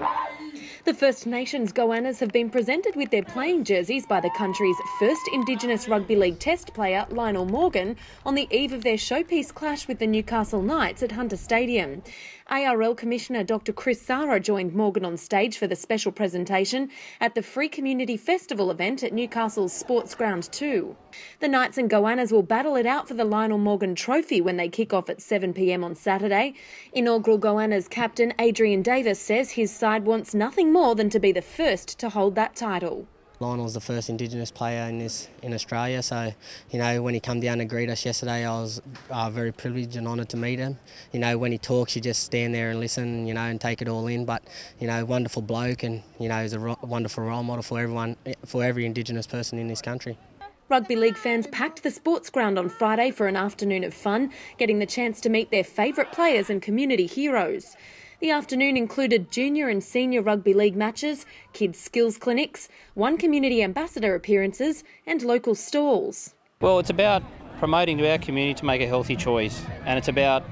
Bye. The First Nations Goannas have been presented with their playing jerseys by the country's first Indigenous Rugby League Test player, Lionel Morgan, on the eve of their showpiece clash with the Newcastle Knights at Hunter Stadium. ARL Commissioner Dr Chris Sarra joined Morgan on stage for the special presentation at the Free Community Festival event at Newcastle's Sports Ground 2. The Knights and Goannas will battle it out for the Lionel Morgan Trophy when they kick off at 7pm on Saturday. Inaugural Goannas captain Adrian Davis says his side wants nothing more than to be the first to hold that title. Lionel's the first Indigenous player in this in Australia, so you know when he come down to greet us yesterday, I was uh, very privileged and honoured to meet him. You know when he talks, you just stand there and listen, you know, and take it all in. But you know, wonderful bloke, and you know, he's a ro- wonderful role model for everyone, for every Indigenous person in this country. Rugby league fans packed the sports ground on Friday for an afternoon of fun, getting the chance to meet their favourite players and community heroes. The afternoon included junior and senior rugby league matches, kids' skills clinics, one community ambassador appearances, and local stalls. Well, it's about promoting to our community to make a healthy choice, and it's about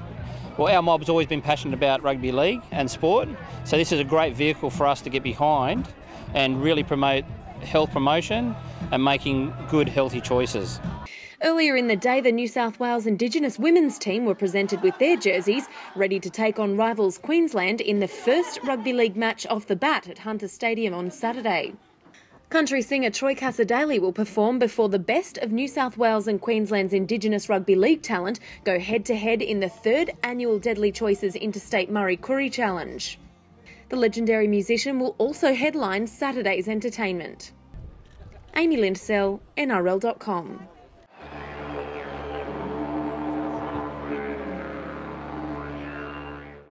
well, our mob's always been passionate about rugby league and sport, so this is a great vehicle for us to get behind and really promote health promotion and making good, healthy choices. Earlier in the day, the New South Wales Indigenous women's team were presented with their jerseys, ready to take on rivals Queensland in the first rugby league match off the bat at Hunter Stadium on Saturday. Country singer Troy Cassar-Daley will perform before the best of New South Wales and Queensland's Indigenous rugby league talent go head to head in the third annual Deadly Choices Interstate Murri Koori Challenge. The legendary musician will also headline Saturday's entertainment. Amy Lindsell, NRL.com.